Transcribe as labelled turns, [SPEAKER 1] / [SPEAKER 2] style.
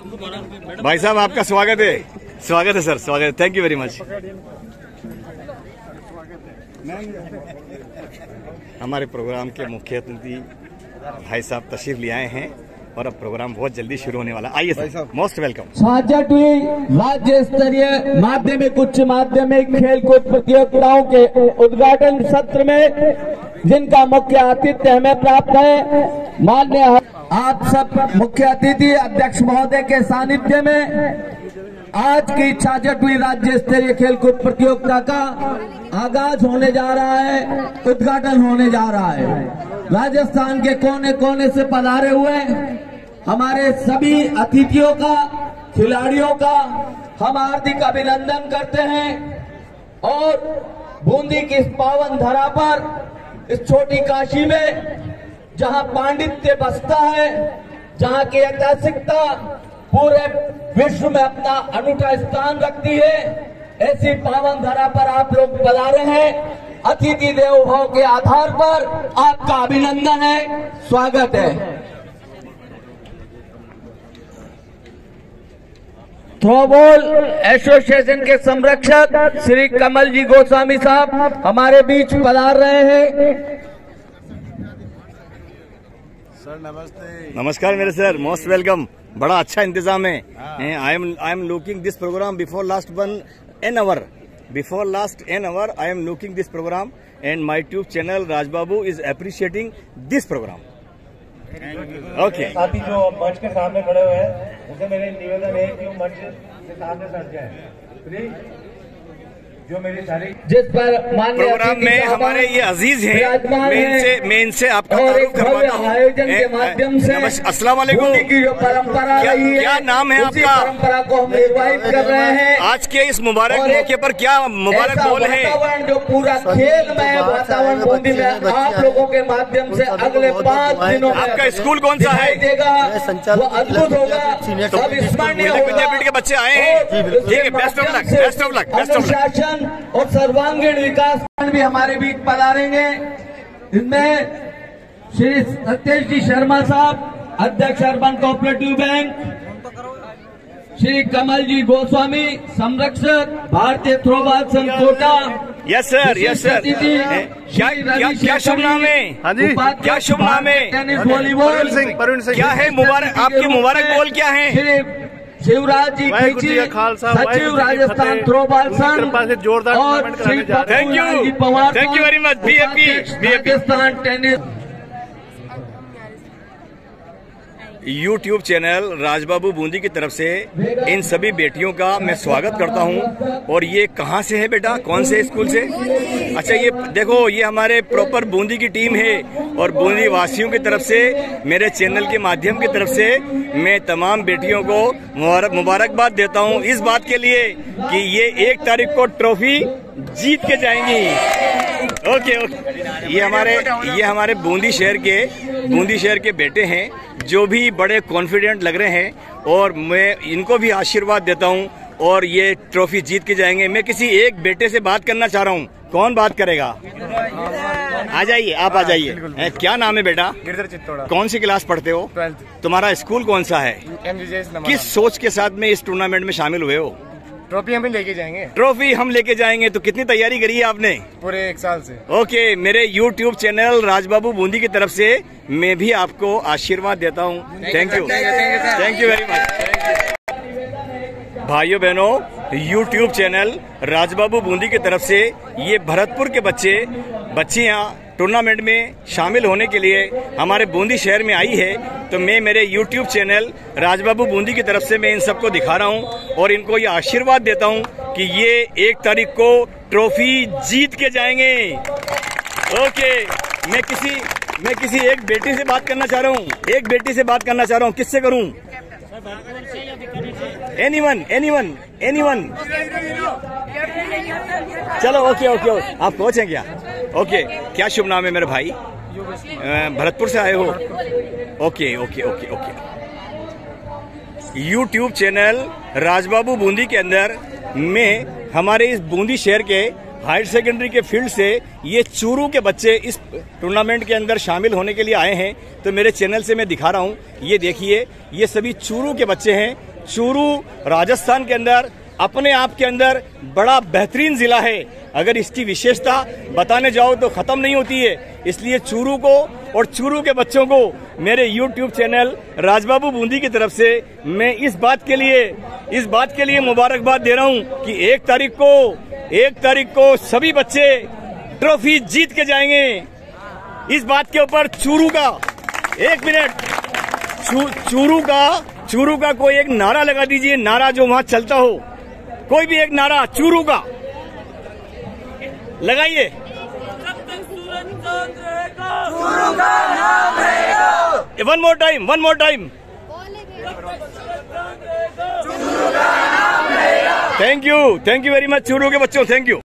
[SPEAKER 1] भाई साहब आपका स्वागत है। स्वागत है सर स्वागत है। थैंक यू वेरी मच हमारे प्रोग्राम के मुख्य अतिथि भाई साहब तशरीफ़ ले आए हैं और अब प्रोग्राम बहुत जल्दी शुरू होने वाला। आइए सर मोस्ट वेलकम
[SPEAKER 2] छाछठ राज्य स्तरीय माध्यमिक उच्च माध्यमिक खेल कूद प्रतियोगिताओं के उद्घाटन सत्र में जिनका मुख्य आतिथ्य हमें प्राप्त है मान्य आप सब मुख्य अतिथि अध्यक्ष महोदय के सानिध्य में आज की छाछठवीं राज्य स्तरीय खेलकूद प्रतियोगिता का आगाज़ होने जा रहा है, उद्घाटन होने जा रहा है। राजस्थान के कोने कोने से पधारे हुए हमारे सभी अतिथियों का, खिलाड़ियों का हम हार्दिक अभिनंदन करते हैं और बूंदी की इस पावन धरा पर, इस छोटी काशी में जहाँ पांडित्य बसता है, जहाँ की ऐतिहासिकता पूरे विश्व में अपना अनूठा स्थान रखती है, ऐसी पावन धरा पर आप लोग पधारे हैं। अतिथि देव भाव के आधार पर आपका अभिनंदन है, स्वागत है। थ्रोबॉल एसोसिएशन के संरक्षक श्री कमल जी गोस्वामी साहब हमारे बीच पधार रहे हैं।
[SPEAKER 1] नमस्कार मेरे सर मोस्ट वेलकम बड़ा अच्छा इंतज़ाम है। I am I am looking this programme before last one an hour before last an hour I am looking this programme and my tube channel Rajbabu is appreciating this programme okay
[SPEAKER 3] साथी जो मंच के सामने खड़े हुए हैं उनसे मेरे निवेदन है कि वो मंच के सामने सट जाए। प्लीज़ जो मेरी सारी
[SPEAKER 2] जिस पर
[SPEAKER 1] प्रोग्राम में हमारे ये अज़ीज़ हैं
[SPEAKER 2] विराजमान
[SPEAKER 1] मैं इनसे
[SPEAKER 2] हैं।
[SPEAKER 1] मैं इनसे आपका तारुफ करवाता हूँ।
[SPEAKER 2] आयोजन के माध्यम से
[SPEAKER 1] अस्सलाम
[SPEAKER 2] की जो परंपरा
[SPEAKER 1] क्या-
[SPEAKER 2] रही है
[SPEAKER 1] क्या नाम है आपका?
[SPEAKER 2] परंपरा को हम रिवाइव कर रहे हैं।
[SPEAKER 1] आज के इस मुबारक मौके पर क्या मुबारक बोल है?
[SPEAKER 2] वातावरण जो पूरा खेल में वातावरण बूंदी में आप लोगों के माध्यम से अगले पाँच दिनों
[SPEAKER 1] आपका स्कूल कौन सा है?
[SPEAKER 2] अद्भुत होगा।
[SPEAKER 1] तिलक विद्यापीठ के बच्चे आए हैं। ठीक है best of luck best of luck best of luck
[SPEAKER 2] अनुशासन और सर्वांगीण विकास भी हमारे बीच पधारेंगे। इनमें श्री सत्येश जी शर्मा साहब अध्यक्ष urban cooperative bank Shri Kamal ji Goswami संरक्षक भारतीय थ्रोबॉल संघ Kota
[SPEAKER 1] yes sir yes sir क्या क्या
[SPEAKER 2] रवि
[SPEAKER 1] क्या शुभ नाम है
[SPEAKER 4] हाँ
[SPEAKER 1] क्या शुभ नाम है?
[SPEAKER 2] टेनिस वॉलीबॉल
[SPEAKER 4] सिंह,
[SPEAKER 1] क्या है मुबारक आपके मुबारक बोल क्या है?
[SPEAKER 2] श्री शिवराज जी खींची सचिव राजस्थान। थ्रोबॉल संघ
[SPEAKER 4] जोरदार
[SPEAKER 1] thank you thank you very
[SPEAKER 2] much
[SPEAKER 1] BAP
[SPEAKER 2] Rajasthan Pappu
[SPEAKER 1] YouTube channel Rajbabu Bundi की तरफ़ से इन सभी बेटियों का मैं स्वागत करता हूँ। और ये कहाँ से है बेटा? कौन से स्कूल से? अच्छा ये देखो, ये हमारे प्रॉपर बूंदी की टीम है। और बूंदी वासियों की तरफ़ से, मेरे चैनल के माध्यम की तरफ़ से मैं तमाम बेटियों को मुबारकबाद देता हूँ इस बात के लिए कि ये एक तारीख को ट्रॉफी जीत के जाएँगी। Okay okay. ये हमारे ये हमारे बूंदी शहर के, बूंदी शहर के बेटे हैं। जो भी बड़े कॉन्फिडेंट लग रहे हैं और मैं इनको भी आशीर्वाद देता हूँ और ये ट्रॉफी जीत के जाएँगे। मैं किसी एक बेटे से बात करना चाह रहा हूँ। कौन बात करेगा? आ जाइए आप आ जाइए। क्या नाम है बेटा?
[SPEAKER 4] गिरधर चित्तौड़ा।
[SPEAKER 1] कौन सी क्लास पढ़ते हो? तुम्हारा स्कूल कौन सा है? किस सोच के साथ में इस टूर्नामेंट में शामिल हुए हो?
[SPEAKER 4] ट्रॉफी हम भी लेके जाएँगे।
[SPEAKER 1] ट्रॉफी हम लेके जाएँगे तो कितनी तैयारी करी है आपने?
[SPEAKER 4] पूरे एक साल से।
[SPEAKER 1] ओके मेरे यूट्यूब चैनल राजबाबू बूंदी की तरफ़ से मैं भी आपको आशीर्वाद देता हूँ। Thank you thank you very much भाइयों बहनों, YouTube चैनल राजबाबू बूंदी की तरफ़ से ये भरतपुर के बच्चे बच्चियाँ टूर्नामेंट में शामिल होने के लिए हमारे बूंदी शहर में आई है। तो मैं मेरे YouTube चैनल राजबाबू बूंदी की तरफ़ से मैं इन सबको दिखा रहा हूँ और इनको ये आशीर्वाद देता हूँ कि ये एक तारीख को ट्रॉफी जीत के जाएँगे। ओके, मैं किसी मैं किसी एक बेटी से बात करना चाह रहा हूँ, एक बेटी से बात करना चाह रहा हूँ, किससे करूँ? एनीवन एनीवन एनीवन चलो ओके ओके ओके। आप कोच हैं क्या ओके क्या शुभ नाम है मेरे भाई? भरतपुर से आए हो? Okay okay okay okay YouTube channel Rajbabu Bundi के अंदर में हमारे इस बूंदी शहर के हायर सेकेंडरी के फ़ील्ड से ये चूरू के बच्चे इस टूर्नामेंट के अंदर शामिल होने के लिए आए हैं। तो मेरे चैनल से मैं दिखा रहा हूँ। ये देखिए, ये सभी चूरू के बच्चे हैं। चूरू राजस्थान के अंदर अपने आप के अंदर बड़ा बेहतरीन जिला है। अगर इसकी विशेषता बताने जाओ तो खत्म नहीं होती है। इसलिए चूरू को और चूरू के बच्चों को मेरे YouTube चैनल राजबाबू बूंदी की तरफ़ से मैं इस बात के लिए इस बात के लिए मुबारकबाद दे रहा हूँ कि एक तारीख को एक तारीख को सभी बच्चे ट्रॉफी जीत के जाएँगे। इस बात के ऊपर चूरू का एक मिनट चू, चूरू का चूरू का कोई एक नारा लगा दीजिए, नारा जो वहाँ चलता हो। कोई भी एक नारा, चूरू का। लगाइए। One more time one more time thank you thank you very much Churu के बच्चों थैंक यू